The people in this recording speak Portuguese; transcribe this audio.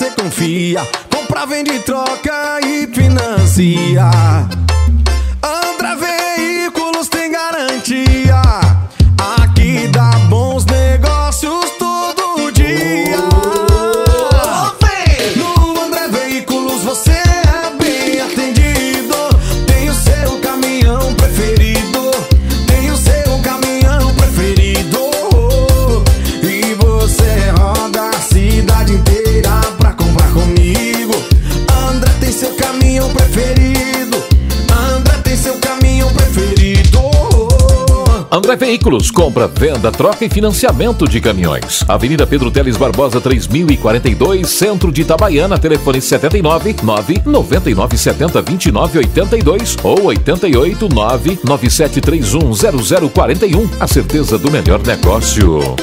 você confia. Compra, vende, troca e financia. André Veículos, compra, venda, troca e financiamento de caminhões. Avenida Pedro Teles Barbosa 3042, Centro de Itabaiana, telefone 79 9 99 70 29 82 ou 88 9 9731 0041. A certeza do melhor negócio.